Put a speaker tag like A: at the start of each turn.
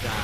A: You.